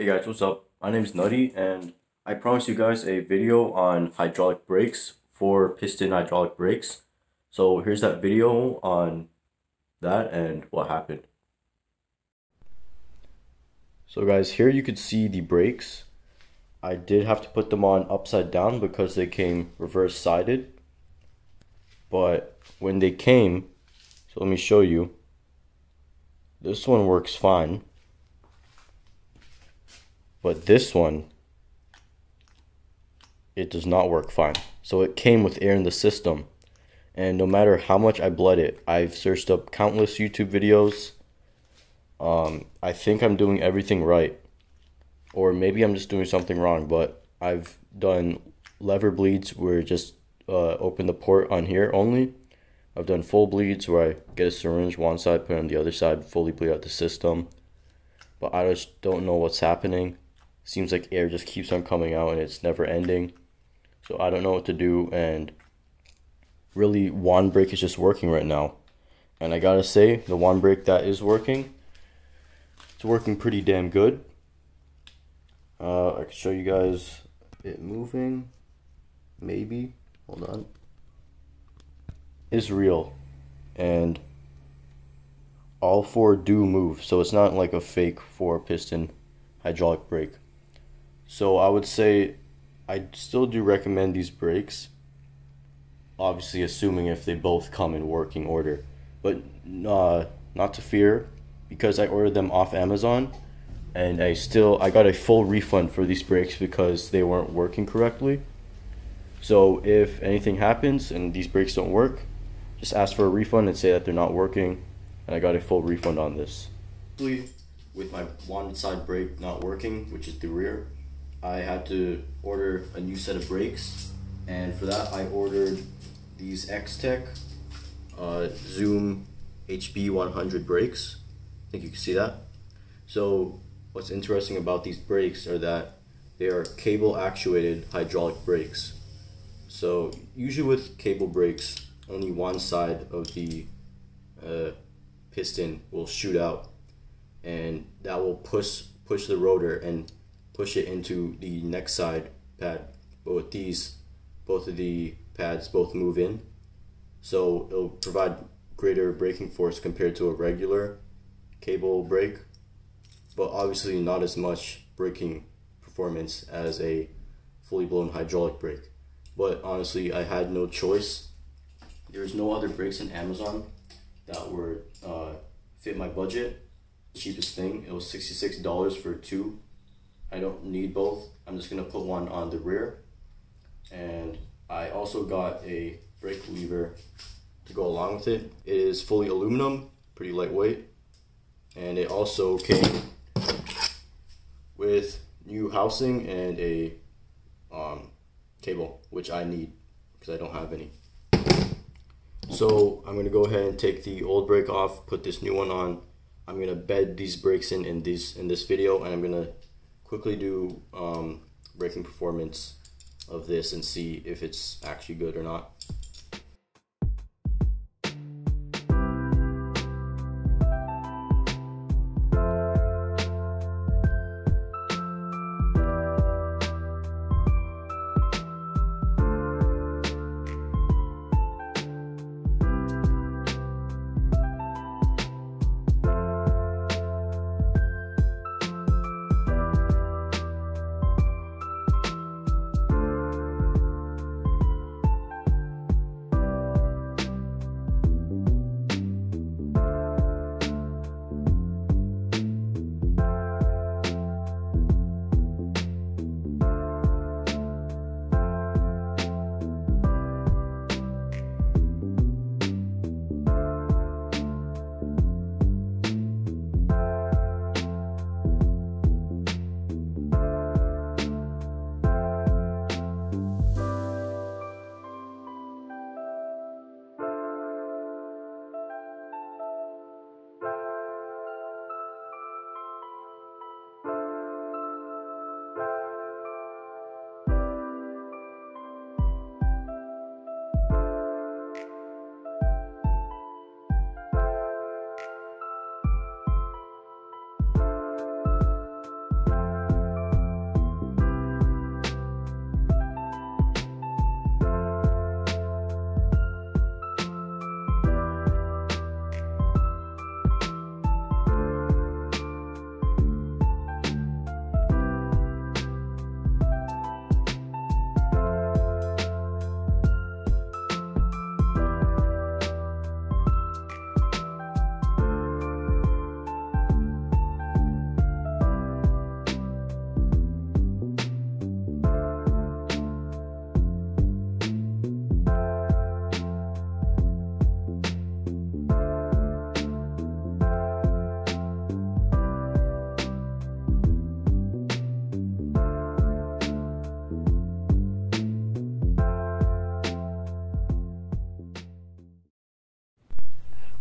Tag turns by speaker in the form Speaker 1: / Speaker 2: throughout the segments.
Speaker 1: Hey guys, what's up? My name is Nutty and I promised you guys a video on hydraulic brakes four piston hydraulic brakes. So here's that video on that and what happened. So guys, here you could see the brakes. I did have to put them on upside down because they came reverse sided. But when they came, so let me show you. This one works fine but this one, it does not work fine. So it came with air in the system. And no matter how much I bled it, I've searched up countless YouTube videos. Um, I think I'm doing everything right. Or maybe I'm just doing something wrong, but I've done lever bleeds where just uh, open the port on here only. I've done full bleeds where I get a syringe one side, put it on the other side, fully bleed out the system. But I just don't know what's happening seems like air just keeps on coming out and it's never ending. So I don't know what to do and really wand brake is just working right now. And I gotta say, the wand brake that is working, it's working pretty damn good. Uh, I can show you guys it moving, maybe, hold on, is real. And all four do move, so it's not like a fake four piston hydraulic brake. So I would say I still do recommend these brakes. Obviously, assuming if they both come in working order, but uh, not to fear, because I ordered them off Amazon, and I still I got a full refund for these brakes because they weren't working correctly. So if anything happens and these brakes don't work, just ask for a refund and say that they're not working, and I got a full refund on this. With my one side brake not working, which is the rear, I had to order a new set of brakes, and for that I ordered these X-Tech uh, Zoom HB100 brakes. I think you can see that. So what's interesting about these brakes are that they are cable actuated hydraulic brakes. So usually with cable brakes, only one side of the uh, piston will shoot out and that will push push the rotor and push it into the next side pad. But with these, both of the pads both move in. So it'll provide greater braking force compared to a regular cable brake, but obviously not as much braking performance as a fully blown hydraulic brake. But honestly, I had no choice. There's no other brakes in Amazon that were uh, fit my budget. cheapest thing, it was $66 for two I don't need both. I'm just gonna put one on the rear. And I also got a brake lever to go along with it. It is fully aluminum, pretty lightweight. And it also came with new housing and a um, cable, which I need because I don't have any. So I'm gonna go ahead and take the old brake off, put this new one on. I'm gonna bed these brakes in in this in this video, and I'm gonna quickly do um, performance of this and see if it's actually good or not.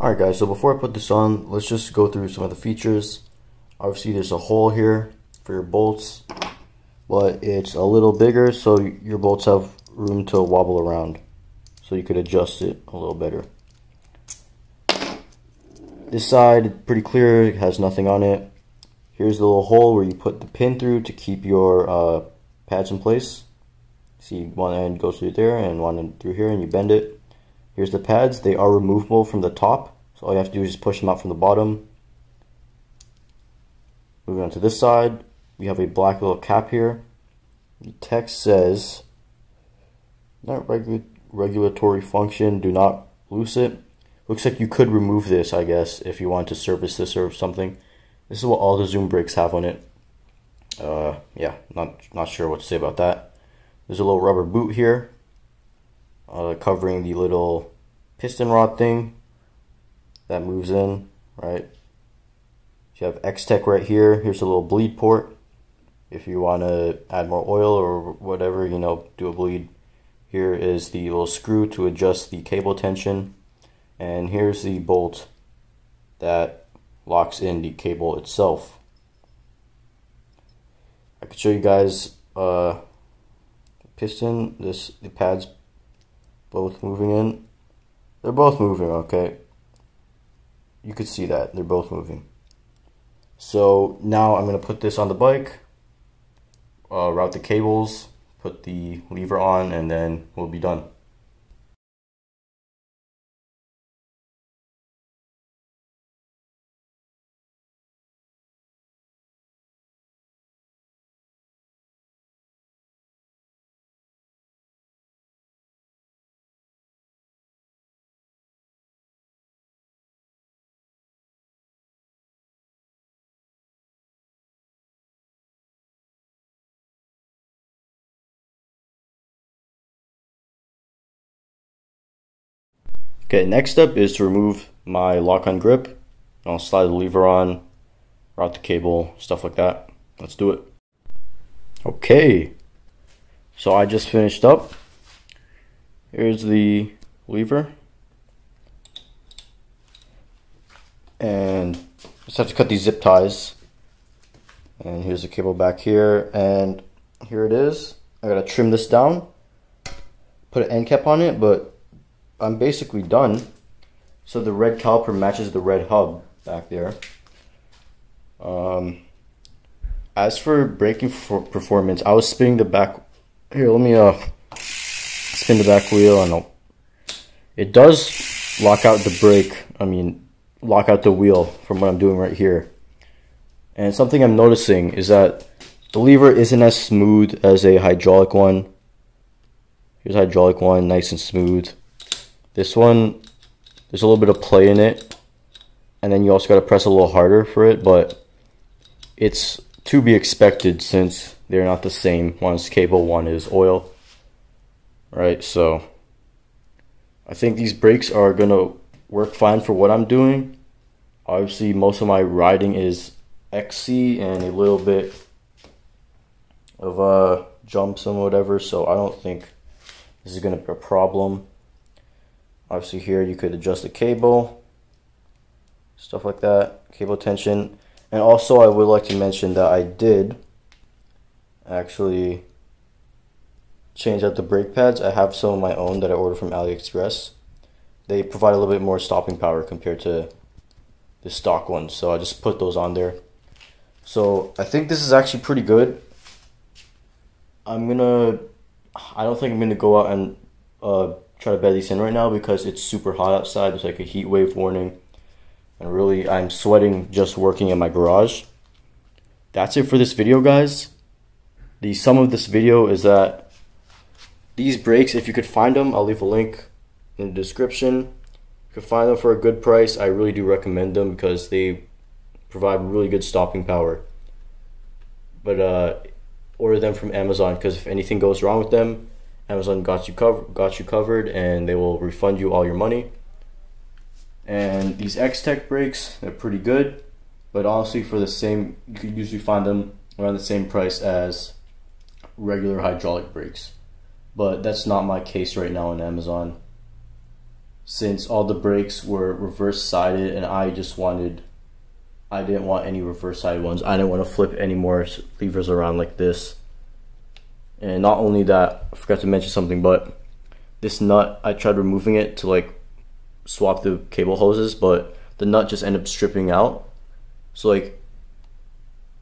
Speaker 1: Alright guys, so before I put this on, let's just go through some of the features. Obviously there's a hole here for your bolts, but it's a little bigger so your bolts have room to wobble around. So you could adjust it a little better. This side, pretty clear, has nothing on it. Here's the little hole where you put the pin through to keep your uh, pads in place. See, one end goes through there and one end through here and you bend it. Here's the pads. They are removable from the top. So all you have to do is just push them out from the bottom. Moving on to this side, we have a black little cap here. The text says, not regu regulatory function, do not loose it. Looks like you could remove this, I guess, if you want to service this or something. This is what all the Zoom brakes have on it. Uh, yeah, not, not sure what to say about that. There's a little rubber boot here uh, covering the little piston rod thing that moves in, right? You have X-Tech right here. Here's a little bleed port. If you want to add more oil or whatever, you know, do a bleed. Here is the little screw to adjust the cable tension. And here's the bolt that locks in the cable itself. I could show you guys uh, piston, this the pads both moving in. They're both moving, okay? You could see that. They're both moving. So now I'm going to put this on the bike, uh, route the cables, put the lever on, and then we'll be done. Okay, next step is to remove my lock-on grip. I'll slide the lever on, route the cable, stuff like that. Let's do it. Okay, so I just finished up. Here's the lever. And just have to cut these zip ties. And here's the cable back here, and here it is. I gotta trim this down, put an end cap on it, but I'm basically done. So the red caliper matches the red hub back there. Um, as for braking for performance, I was spinning the back. Here, let me uh spin the back wheel, and I'll, it does lock out the brake. I mean, lock out the wheel from what I'm doing right here. And something I'm noticing is that the lever isn't as smooth as a hydraulic one. Here's hydraulic one, nice and smooth. This one, there's a little bit of play in it. And then you also got to press a little harder for it, but it's to be expected since they're not the same. One's cable, one is oil. Right, so I think these brakes are going to work fine for what I'm doing. Obviously, most of my riding is XC and a little bit of uh, jumps and whatever, so I don't think this is going to be a problem. Obviously here you could adjust the cable, stuff like that, cable tension. And also I would like to mention that I did actually change out the brake pads. I have some of my own that I ordered from AliExpress. They provide a little bit more stopping power compared to the stock ones. So I just put those on there. So I think this is actually pretty good. I'm gonna, I don't think I'm gonna go out and uh, try to bed these in right now because it's super hot outside. There's like a heat wave warning. And really, I'm sweating just working in my garage. That's it for this video, guys. The sum of this video is that these brakes, if you could find them, I'll leave a link in the description. You could find them for a good price, I really do recommend them because they provide really good stopping power. But uh, order them from Amazon because if anything goes wrong with them, Amazon got you got you covered and they will refund you all your money. And these X-Tech brakes, they're pretty good, but honestly for the same you could usually find them around the same price as regular hydraulic brakes. But that's not my case right now on Amazon. since all the brakes were reverse sided and I just wanted I didn't want any reverse sided ones. I didn't want to flip any more levers around like this. And not only that, I forgot to mention something, but this nut, I tried removing it to like swap the cable hoses, but the nut just ended up stripping out. So like,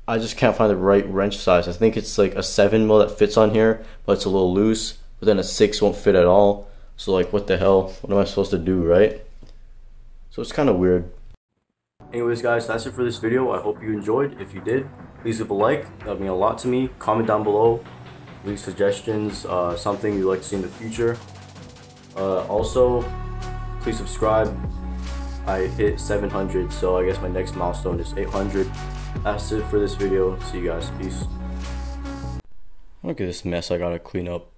Speaker 1: I just can't find the right wrench size. I think it's like a 7 mil that fits on here, but it's a little loose. But then a 6 won't fit at all. So like, what the hell? What am I supposed to do, right? So it's kind of weird. Anyways, guys, that's it for this video. I hope you enjoyed. If you did, please leave a like. That would mean a lot to me. Comment down below. Leave suggestions, uh, something you'd like to see in the future. Uh, also, please subscribe. I hit 700, so I guess my next milestone is 800. That's it for this video. See you guys. Peace. Look at this mess I gotta clean up.